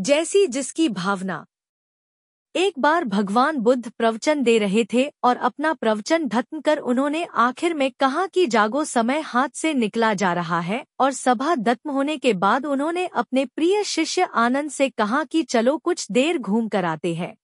जैसी जिसकी भावना। एक बार भगवान बुद्ध प्रवचन दे रहे थे और अपना प्रवचन धत्म कर उन्होंने आखिर में कहा कि जागो समय हाथ से निकला जा रहा है और सभा दत्म होने के बाद उन्होंने अपने प्रिय शिष्य आनंद से कहा कि चलो कुछ देर घूम कर आते हैं।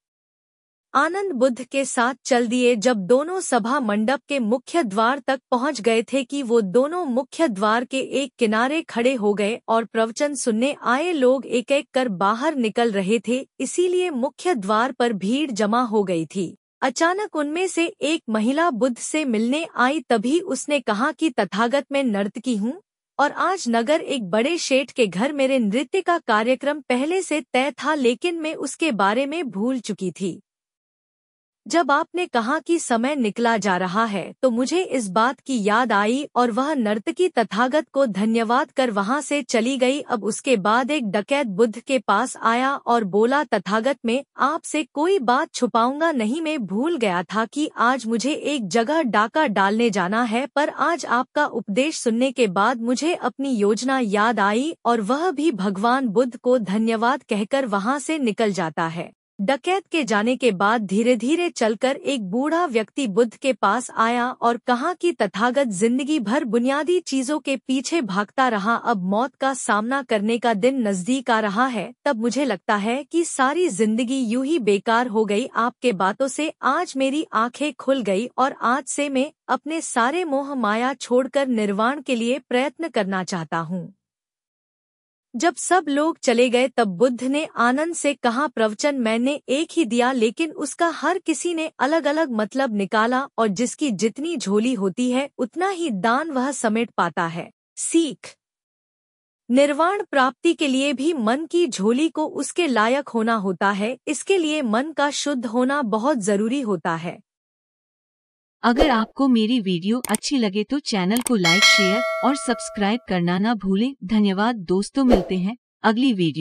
आनंद बुद्ध के साथ चल दिए जब दोनों सभा मंडप के मुख्य द्वार तक पहुँच गए थे कि वो दोनों मुख्य द्वार के एक किनारे खड़े हो गए और प्रवचन सुनने आए लोग एक एक कर बाहर निकल रहे थे, इसीलिए मुख्य द्वार पर भीड़ जमा हो गई थी। अचानक उनमें से एक महिला बुद्ध से मिलने आई तभी उसने कहा कि तथागत में नर्तकी हूँ, और आज नगर एक बड़े शेठ के घर मेरे नृत्य का कार्यक्रम पहले से तय था लेकिन मैं उसके बारे में भूल चुकी थी। जब आपने कहा कि समय निकला जा रहा है तो मुझे इस बात की याद आई और वह नर्तकी तथागत को धन्यवाद कर वहाँ से चली गई। अब उसके बाद एक डकैत बुद्ध के पास आया और बोला, तथागत में आपसे कोई बात छुपाऊँगा नहीं, मैं भूल गया था कि आज मुझे एक जगह डाका डालने जाना है, पर आज आपका उपदेश सुनने के बाद मुझे अपनी योजना याद आई और वह भी भगवान बुद्ध को धन्यवाद कहकर वहाँ से निकल जाता है। डकैत के जाने के बाद धीरे धीरे चलकर एक बूढ़ा व्यक्ति बुद्ध के पास आया और कहा कि तथागत ज़िंदगी भर बुनियादी चीज़ों के पीछे भागता रहा, अब मौत का सामना करने का दिन नज़दीक आ रहा है, तब मुझे लगता है कि सारी ज़िंदगी यूँ ही बेकार हो गई, आपके बातों से आज मेरी आँखें खुल गई और आज से मैं अपने सारे मोह माया छोड़कर निर्वाण के लिए प्रयत्न करना चाहता हूँ। जब सब लोग चले गए तब बुद्ध ने आनंद से कहा, प्रवचन मैंने एक ही दिया, लेकिन उसका हर किसी ने अलग अलग मतलब निकाला और जिसकी जितनी झोली होती है, उतना ही दान वह समेट पाता है। सीख। निर्वाण प्राप्ति के लिए भी मन की झोली को उसके लायक होना होता है, इसके लिए मन का शुद्ध होना बहुत ज़रूरी होता है। अगर आपको मेरी वीडियो अच्छी लगे तो चैनल को लाइक, शेयर और सब्सक्राइब करना ना भूलें। धन्यवाद दोस्तों, मिलते हैं अगली वीडियो।